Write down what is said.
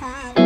time.